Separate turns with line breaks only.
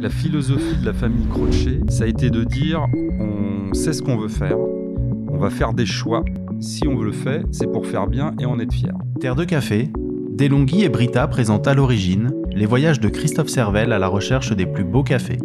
La philosophie de la famille Crochet, ça a été de dire on sait ce qu'on veut faire, on va faire des choix. Si on veut le faire, c'est pour faire bien et en être fier.
Terre de café, Delonghi et Brita présentent à l'origine les voyages de Christophe Servel à la recherche des plus beaux cafés.